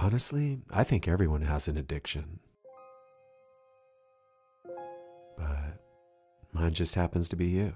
Honestly, I think everyone has an addiction. But mine just happens to be you.